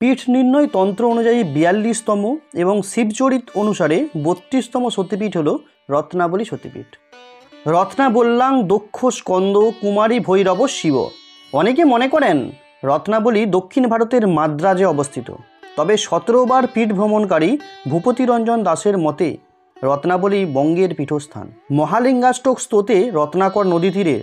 পীঠ নির্ণয় তন্ত্র অনুযায়ী বিয়াল্লিশতম এবং শিবচরিত অনুসারে বত্রিশতম সতীপীঠ হল রত্নাবলী সতীপীঠ। রত্না বললাং দক্ষ স্কন্দ কুমারী ভৈরব শিব। অনেকে মনে করেন রত্নাবলী দক্ষিণ ভারতের মাদ্রাজে অবস্থিত। তবে সতেরোবার পীঠ ভ্রমণকারী ভূপতিরঞ্জন দাসের মতে রত্নাবলী বঙ্গের পীঠস্থান। মহালিঙ্গাষ্টক স্তোতে রত্নাকর নদী তীরে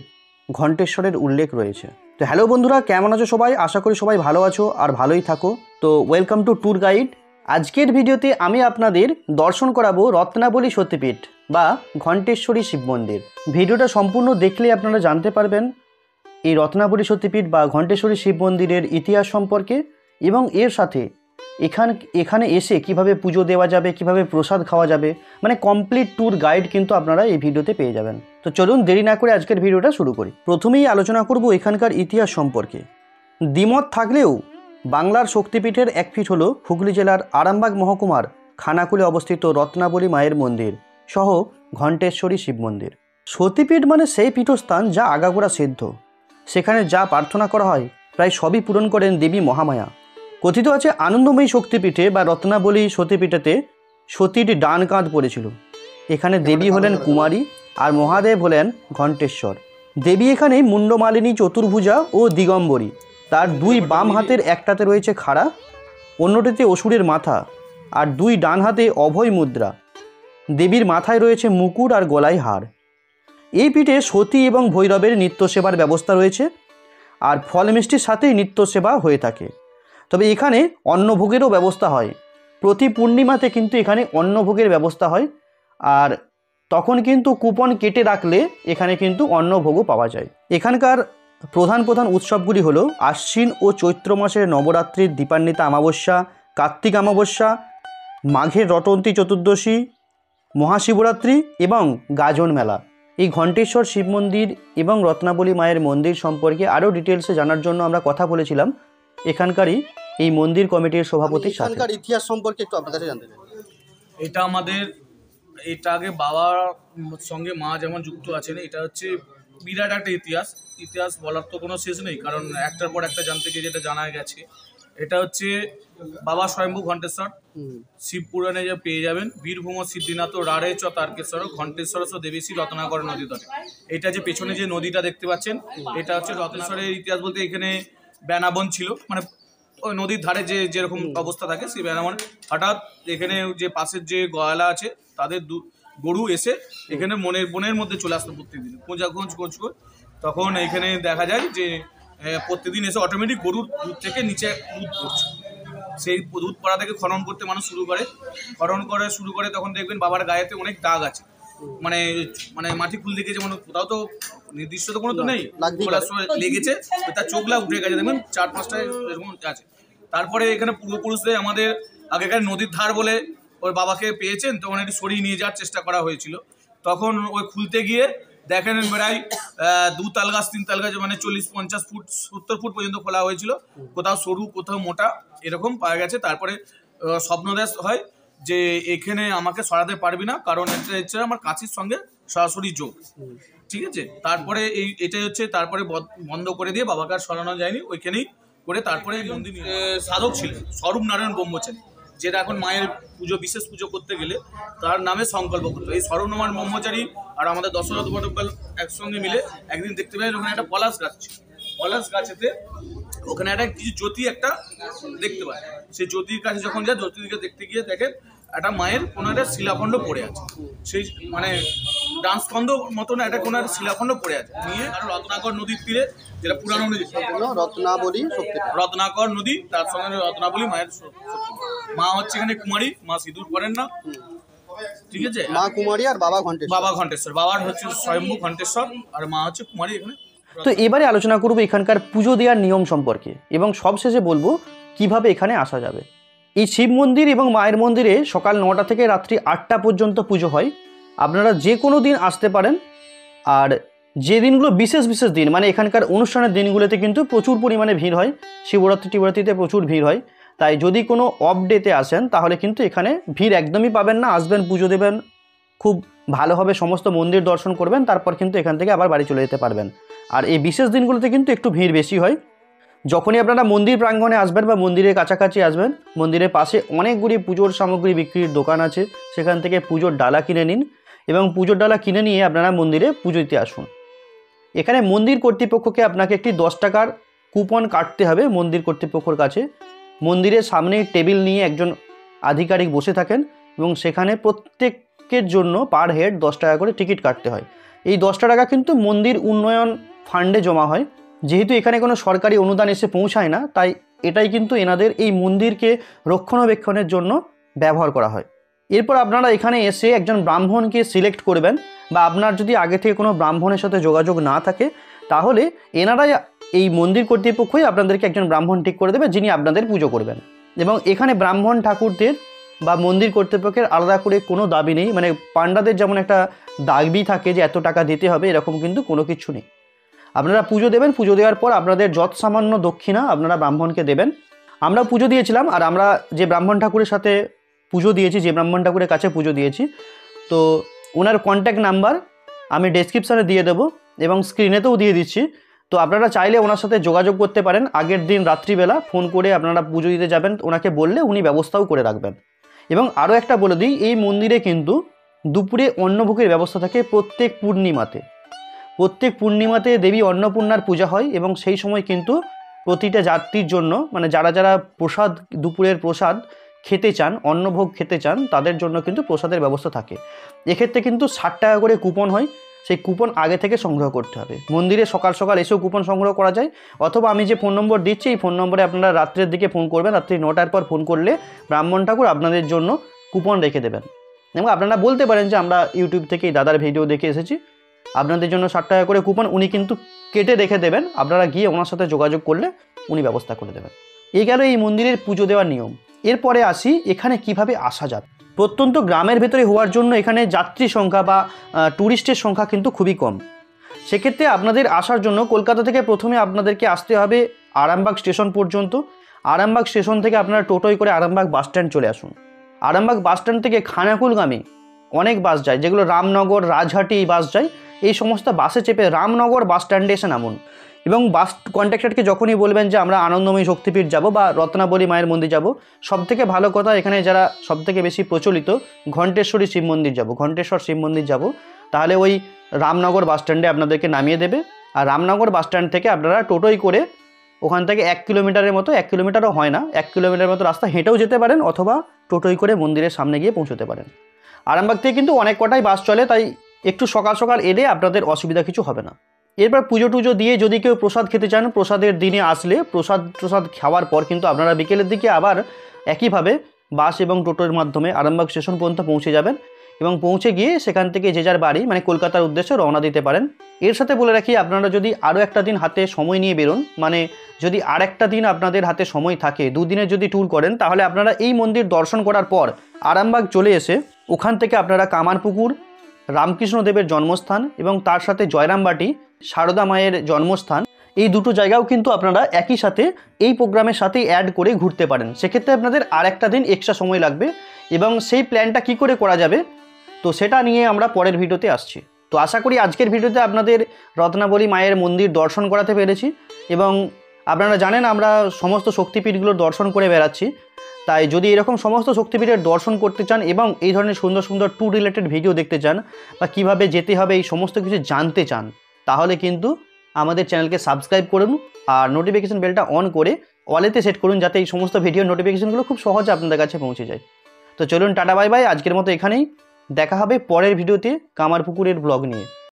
ঘণ্টেশ্বরের উল্লেখ রয়েছে। তো হ্যালো বন্ধুরা, কেমন আছো সবাই? আশা করি সবাই ভালো আছো আর ভালোই থাকো। তো ওয়েলকাম টু ট্যুর গাইড আজকের ভিডিওতে আমি আপনাদের দর্শন করাবো রত্নাবলী সত্যপীঠ বা ঘণ্টেশ্বরী শিব মন্দির। ভিডিওটা সম্পূর্ণ দেখলে আপনারা জানতে পারবেন এই রত্নাবলী সত্যপীঠ বা ঘণ্টেশ্বরী শিব মন্দিরের ইতিহাস সম্পর্কে এবং এর সাথে এখান, এখানে এসে কীভাবে পুজো দেওয়া যাবে, কীভাবে প্রসাদ খাওয়া যাবে মানে কমপ্লিট ট্যুর গাইড কিন্তু আপনারা এই ভিডিওতে পেয়ে যাবেন। তো চলুন দেরি না করে আজকের ভিডিওটা শুরু করি। প্রথমেই আলোচনা করব এখানকার ইতিহাস সম্পর্কে। দ্বিমত থাকলেও বাংলার শক্তিপীঠের এক পীঠ হল হুগলি জেলার আরামবাগ মহকুমার খানাকুলে অবস্থিত রত্নাবলী মায়ের মন্দির সহ ঘণ্টেশ্বরী শিব মন্দির। সতীপীঠ মানে সেই পীঠস্থান যা আগাগোড়া সিদ্ধ। সেখানে যা প্রার্থনা করা হয়, প্রায় সবই পূরণ করেন দেবী মহামায়া। কথিত আছে আনন্দময়ী শক্তিপীঠে বা রত্নাবলী সতীপীঠেতে সতীর ডান কাঁধ পড়েছিল। এখানে দেবী হলেন কুমারী আর মহাদেব হলেন ঘণ্টেশ্বর। দেবী এখানে মুন্ডমালিনী, চতুর্ভুজা ও দিগম্বরী। তার দুই বাম হাতের একটাতে রয়েছে খাড়া অন্যটিতে অসুরের মাথা আর দুই ডান হাতে অভয় মুদ্রা। দেবীর মাথায় রয়েছে মুকুট আর গলায় হার। এই পিঠে সতী এবং ভৈরবের নিত্য সেবার ব্যবস্থা রয়েছে আর ফল মিষ্টির সাথেই নিত্য সেবা হয়ে থাকে। তবে এখানে অন্নভোগেরও ব্যবস্থা হয়। প্রতি পূর্ণিমাতে কিন্তু এখানে অন্নভোগের ব্যবস্থা হয় আর তখন কিন্তু কুপন কেটে রাখলে এখানে কিন্তু অন্নভোগও পাওয়া যায়। এখানকার প্রধান প্রধান উৎসবগুলি হলো আশ্বিন ও চৈত্র মাসের নবরাত্রির দীপান্বিতা অমাবস্যা কার্তিক অমাবস্যা মাঘের রটন্তী চতুর্দশী মহাশিবরাত্রি এবং গাজন মেলা। এই ঘণ্টেশ্বর শিব মন্দির এবং রত্নাবলী মায়ের মন্দির সম্পর্কে আরও ডিটেলসে জানার জন্য আমরা কথা বলেছিলাম। এখানকারই এই মন্দির কমিটির সভাপতি সাথে। এখানকার ইতিহাস সম্পর্কে একটু আপনার কাছে জানতে চাই। এটা আমাদের এটা আগে বাবার সঙ্গে মা যেমন যুক্ত আছেন এটা হচ্ছে বিরাট একটা ইতিহাস। ইতিহাস বলার তো কোনো শেষ নেই কারণ একটার পর একটা জানতে গিয়ে যেটা জানা গেছে এটা হচ্ছে বাবা স্বয়ম্ভু ঘণ্টেশ্বর। শিব পুরাণে যে পেয়ে যাবেন বীরভূম সিদ্ধিনাথ রাড়ে চ তারকেশ্বর ঘণ্টেশ্বর দেবীশ্রী রত্নাকর নদী তটে এটা যে পেছনে যে নদীটা দেখতে পাচ্ছেন এটা হচ্ছে রত্নেশ্বরের ইতিহাস বলতে এখানে বেনাবন ছিল। মানে ওই নদীর ধারে যে যেরকম অবস্থা থাকে সেই বেনাবন। হঠাৎ এখানে যে পাশের যে গয়ালা আছে তাদের দু গরু এসে এখানে মনের বনের মধ্যে চলে আসতো প্রত্যেকদিন খোঁজা খোঁজ খোঁজ। খোঁজ তখন এখানে দেখা যায় যে প্রত্যেকদিন এসে অটোমেটিক গরুর দুধ থেকে নিচে দুধ পড়ছে। সেই দুধ পড়া থেকে খনন করতে মানুষ শুরু করে। খনন করে শুরু করে তখন দেখবেন বাবার গায়েতে অনেক দাগ আছে। মানে মানে মাটি খুল দিকে যেমন কোথাও তো নির্দিষ্ট তো কোনো তো নেই। লেগেছে তার চোখলা উঠে গেছে। দেখবেন চার পাঁচটা এরকম আছে। তারপরে এখানে পূর্বপুরুষদের আমাদের আগেকার নদীর ধার বলে ওর বাবাকে পেয়েছেন, তখন একটু সরিয়ে নিয়ে যাওয়ার চেষ্টা করা হয়েছিল। তখন ওই খুলতে গিয়ে দেখেন প্রায় দু তাল গাছ তিন তাল গাছ মানে চল্লিশ, পঞ্চাশ ফুট, সত্তর ফুট পর্যন্ত খোলা হয়েছিল। কোথাও সরু, কোথাও মোটা এরকম পাওয়া গেছে। তারপরে স্বপ্নদেশ হয় যে এখানে আমাকে সরাতে পারবি না, কারণ এটা হচ্ছে আমার কাছির সঙ্গে সরাসরি যোগ। ঠিক আছে? তারপরে এই, এটাই হচ্ছে, তারপরে বন্ধ করে দিয়ে বাবাকে আর সরানো যায়নি। ওইখানেই করে তারপরে সাধক ছিলেন, স্বরূপ নারায়ণ ব্রহ্মচারী। যেটা এখন মায়ের পুজো, বিশেষ পুজো করতে গেলে তার নামে সংকল্প করতো এই নারায়ণ ব্রহ্মচারী আর আমাদের দশরথ বটকাল একসঙ্গে মিলে একদিন দেখতে পেলেন ওখানে একটা পলাশ গাছ ছিল পলাশ গাছেতে ওখানে একটা কিছু জ্যোতি একটা দেখতে পায়। সেই জ্যোতির কাছে যখন যায়, জ্যোতিকে দেখতে গিয়ে দেখেন একটা মায়ের কোনো একটা শিলাখণ্ড পড়ে আছে। সেই মানে ডান্স খণ্ড মতন একটা কোনো একটা শিলাখণ্ড পড়ে আছে। নিয়ে আর রত্নাকর নদীর তীরে যেটা পুরানো নদী রত্নাবলী রত্নাকর নদী তার সঙ্গে রত্নাবলী মায়ের মা হচ্ছে এখানে কুমারী মা সিঁদুর করেন না। ঠিক আছে? মা কুমারী আর বাবা ঘন্টেশ্বর। বাবা ঘণ্টেশ্বর বাবার হচ্ছে স্বয়ম্ভু ঘণ্টেশ্বর আর মা হচ্ছে কুমারী এখানে। তো এবারে আলোচনা করব এখানকার পুজো দেওয়ার নিয়ম সম্পর্কে। এবং সবশেষে বলব কীভাবে এখানে আসা যাবে। এই শিব মন্দির এবং মায়ের মন্দিরে সকাল নটা থেকে রাত্রি আটটা পর্যন্ত পুজো হয়। আপনারা যে কোনো দিন আসতে পারেন। আর যে দিনগুলো বিশেষ বিশেষ দিন মানে এখানকার অনুষ্ঠানের দিনগুলোতে কিন্তু প্রচুর পরিমাণে ভিড় হয়। শিবরাত্রি, টিবরাত্রিতে প্রচুর ভিড় হয়। তাই যদি কোনো অফ ডেতে আসেন, তাহলে কিন্তু এখানে ভিড় একদমই পাবেন না। আসবেন, পুজো দেবেন, খুব ভালোভাবে সমস্ত মন্দির দর্শন করবেন, তারপর কিন্তু এখান থেকে আবার বাড়ি চলে যেতে পারবেন। আর এই বিশেষ দিনগুলোতে কিন্তু একটু ভিড় বেশি হয়। যখনই আপনারা মন্দির প্রাঙ্গণে আসবেন বা মন্দিরের কাছাকাছি আসবেন, মন্দিরের পাশে অনেকগুলি পুজোর সামগ্রী বিক্রির দোকান আছে। সেখান থেকে পুজোর ডালা কিনে নিন এবং পুজোর ডালা কিনে নিয়ে আপনারা মন্দিরে পুজো দিতে আসুন। এখানে মন্দির কর্তৃপক্ষকে আপনাকে একটি দশ টাকার কুপন কাটতে হবে মন্দির কর্তৃপক্ষর কাছে। মন্দিরের সামনে টেবিল নিয়ে একজন আধিকারিক বসে থাকেন এবং সেখানে প্রত্যেকের জন্য পার হেড দশ টাকা করে টিকিট কাটতে হয়। এই দশটা টাকা কিন্তু মন্দির উন্নয়ন ফান্ডে জমা হয়। যেহেতু এখানে কোনো সরকারি অনুদান এসে পৌঁছায় না, তাই এটাই কিন্তু এনাদের এই মন্দিরকে রক্ষণাবেক্ষণের জন্য ব্যবহার করা হয়। এরপর আপনারা এখানে এসে একজন ব্রাহ্মণকে সিলেক্ট করবেন বা আপনার যদি আগে থেকে কোনো ব্রাহ্মণের সাথে যোগাযোগ না থাকে, তাহলে এনারাই এই মন্দির কর্তৃপক্ষই আপনাদেরকে একজন ব্রাহ্মণ ঠিক করে দেবে, যিনি আপনাদের পুজো করবেন। এবং এখানে ব্রাহ্মণ ঠাকুরদের বা মন্দির কর্তৃপক্ষের আলাদা করে কোনো দাবি নেই মানে পাণ্ডাদের যেমন একটা দাবি থাকে যে এত টাকা দিতে হবে, এরকম কিন্তু কোনো কিছু নেই। আপনারা পুজো দেবেন, পুজো দেওয়ার পর আপনাদের যৎ সামান্য দক্ষিণা আপনারা ব্রাহ্মণকে দেবেন। আমরা পুজো দিয়েছিলাম আর আমরা যে ব্রাহ্মণ ঠাকুরের সাথে পুজো দিয়েছি, যে ব্রাহ্মণ ঠাকুরের কাছে পুজো দিয়েছি, তো ওনার কন্ট্যাক্ট নাম্বার আমি ডেসক্রিপশানে দিয়ে দেবো এবং স্ক্রিনেতেও দিয়ে দিচ্ছি। তো আপনারা চাইলে ওনার সাথে যোগাযোগ করতে পারেন, আগের দিন রাত্রিবেলা ফোন করে আপনারা পুজো দিতে যাবেন, ওনাকে বললে উনি ব্যবস্থাও করে রাখবেন। এবং আরও একটা বলে দিই, এই মন্দিরে কিন্তু দুপুরে অন্নভোগের ব্যবস্থা থাকে প্রত্যেক পূর্ণিমাতে। প্রত্যেক পূর্ণিমাতে দেবী অন্নপূর্ণার পূজা হয় এবং সেই সময় কিন্তু প্রতিটা যাত্রীর জন্য মানে যারা যারা প্রসাদ, দুপুরের প্রসাদ খেতে চান, অন্নভোগ খেতে চান, তাদের জন্য কিন্তু প্রসাদের ব্যবস্থা থাকে। এক্ষেত্রে কিন্তু ষাট টাকা করে কুপন হয়, সেই কুপন আগে থেকে সংগ্রহ করতে হবে। মন্দিরে সকাল সকাল এসেও কুপন সংগ্রহ করা যায়, অথবা আমি যে ফোন নম্বর দিচ্ছি, এই ফোন নম্বরে আপনারা রাত্রের দিকে ফোন করবেন, রাত্রি নটার পর ফোন করলে ব্রাহ্মণ ঠাকুর আপনাদের জন্য কুপন রেখে দেবেন। এবং আপনারা বলতে পারেন যে আমরা ইউটিউব থেকে দাদার ভিডিও দেখে এসেছি। আপনাদের জন্য ষাট টাকা করে কুপন উনি কিন্তু কেটে রেখে দেবেন। আপনারা গিয়ে ওনার সাথে যোগাযোগ করলে উনি ব্যবস্থা করে দেবেন। এই গেল এই মন্দিরের পুজো দেওয়ার নিয়ম। এরপরে আসি, এখানে কীভাবে আসা যাবে প্রত্যন্ত গ্রামের ভেতরে হওয়ার জন্য এখানে যাত্রী সংখ্যা বা ট্যুরিস্টের সংখ্যা কিন্তু খুবই কম। সেক্ষেত্রে আপনাদের আসার জন্য কলকাতা থেকে প্রথমে আপনাদেরকে আসতে হবে আরামবাগ স্টেশন পর্যন্ত। আরামবাগ স্টেশন থেকে আপনারা টোটোয় করে আরামবাগ বাস স্ট্যান্ড চলে আসুন। আরামবাগ বাস স্ট্যান্ড থেকে খানাকুলগামী অনেক বাস যায়, যেগুলো রামনগর, রাজহাটি এই বাস যায়। এই সমস্ত বাসে চেপে রামনগর বাস স্ট্যান্ডে এসে নামুন। এবং বাস কন্ট্রাক্টরকে যখনই বলবেন যে, আমরা আনন্দময়ী শক্তিপীঠ যাব বা রত্নাবলী মায়ের মন্দির যাব সব থেকে ভালো কথা এখানে যারা সব থেকে বেশি প্রচলিত, ঘণ্টেশ্বরী শিব মন্দির যাব, ঘণ্টেশ্বর শিব মন্দির যাব, তাহলে ওই রামনগর বাস স্ট্যান্ডে আপনাদেরকে নামিয়ে দেবে। আর রামনগর বাস স্ট্যান্ড থেকে আপনারা টোটোই করে ওখান থেকে এক কিলোমিটারের মতো, এক কিলোমিটারও হয় না, এক কিলোমিটারের মতো রাস্তা হেঁটেও যেতে পারেন অথবা টোটোই করে মন্দিরের সামনে গিয়ে পৌঁছতে পারেন। আরামবাগ থেকে কিন্তু অনেক কটাই বাস চলে, তাই একটু সকাল সকাল এলে আপনাদের অসুবিধা কিছু হবে না। এরপর পুজো টুজো দিয়ে যদি কেউ প্রসাদ খেতে চান, প্রসাদের দিনে আসলে প্রসাদ প্রসাদ খাওয়ার পর কিন্তু আপনারা বিকেলের দিকে আবার একইভাবে বাস এবং টোটোর মাধ্যমে আরামবাগ স্টেশন পর্যন্ত পৌঁছে যাবেন এবং পৌঁছে গিয়ে সেখান থেকে যে যার বাড়ি মানে কলকাতার উদ্দেশ্যে রওনা দিতে পারেন। এর সাথে বলে রাখি, আপনারা যদি আরও একটা দিন হাতে সময় নিয়ে বেরোন মানে যদি আর একটা দিন আপনাদের হাতে সময় থাকে দুদিনের যদি ট্যুর করেন, তাহলে আপনারা এই মন্দির দর্শন করার পর আরামবাগ চলে এসে ওখান থেকে আপনারা কামারপুকুর রামকৃষ্ণদেবের জন্মস্থান এবং তার সাথে জয়রামবাটি, সারদা মায়ের জন্মস্থান, এই দুটো জায়গাও কিন্তু আপনারা একই সাথে এই প্রোগ্রামের সাথেই অ্যাড করে ঘুরতে পারেন। সেক্ষেত্রে আপনাদের আর একটা দিন এক্সট্রা সময় লাগবে এবং সেই প্ল্যানটা কি করে করা যাবে, তো সেটা নিয়ে আমরা পরের ভিডিওতে আসছি। তো আশা করি আজকের ভিডিওতে আপনাদের রত্নাবলী মায়ের মন্দির দর্শন করাতে পেরেছি এবং আপনারা জানেন আমরা সমস্ত শক্তিপীঠগুলোর দর্শন করে বেড়াচ্ছি। তাই যদি এরকম সমস্ত শক্তিপীঠের দর্শন করতে চান এবং এই ধরনের সুন্দর সুন্দর ট্যুর রিলেটেড ভিডিও দেখতে চান বা কীভাবে যেতে হবে, এই সমস্ত কিছু জানতে চান, তাহলে কিন্তু আমাদের চ্যানেলকে সাবস্ক্রাইব করুন আর নোটিফিকেশান বেলটা অন করে অলেতে সেট করুন যাতে এই সমস্ত ভিডিওর নোটিফিকেশনগুলো খুব সহজে আপনাদের কাছে পৌঁছে যায়। তো চলুন টাটা বাই বাই আজকের মতো এখানেই। দেখা হবে পরের ভিডিওতে কামারপুকুরের ব্লগ নিয়ে।